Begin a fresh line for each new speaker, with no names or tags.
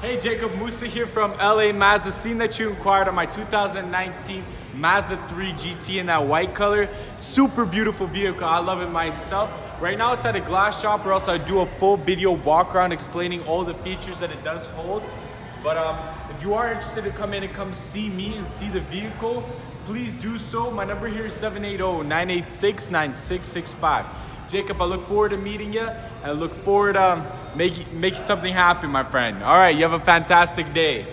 Hey, Jacob Musa here from LA Mazda. Seen that you inquired on my 2019 Mazda 3 GT in that white color. Super beautiful vehicle. I love it myself. Right now it's at a glass shop or else I do a full video walk around explaining all the features that it does hold. But um, if you are interested to come in and come see me and see the vehicle, please do so. My number here is 780-986-9665. Jacob, I look forward to meeting you. I look forward to um, making, making something happen, my friend. All right, you have a fantastic day.